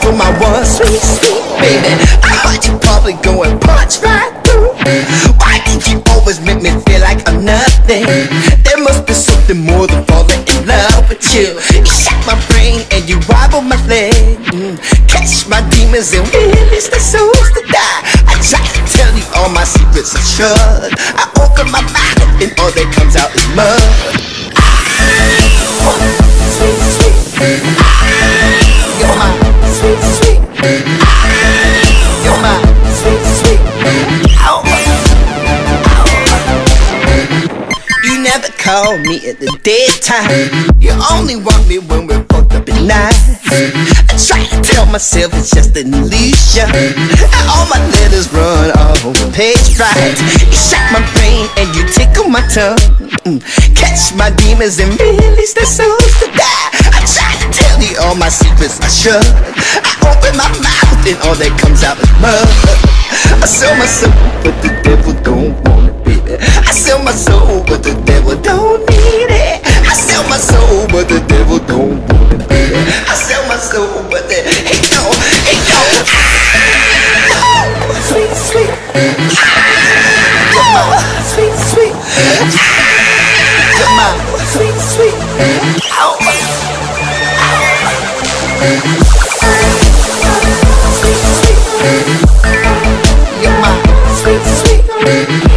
for my one sweet, sweet baby. You probably going punch right through. Why did you always make me feel like I'm nothing? There must be something more than falling in love with you. You shot my brain and you rival my leg. Mm. Demons and release the souls to die. I try to tell you all my secrets are shut. I open my mouth and all that comes out is mud. Sweet, sweet. You're my sweet, sweet. You're my sweet, sweet. You never call me at the daytime. You only want me when we're both up at night. Myself it's just an. And all my letters run off page right. You shot my brain and you tickle my tongue. Mm. Catch my demons and release the souls to die. I try to tell you all my secrets are shut. I open my mouth and all that comes out is mud. I sell my soul, but the devil don't want it, baby. I sell my soul, but the devil don't need it. I sell my soul, but the Come on, sweet, sweet. Ow. Ow. Sweet, sweet. You're my sweet, sweet.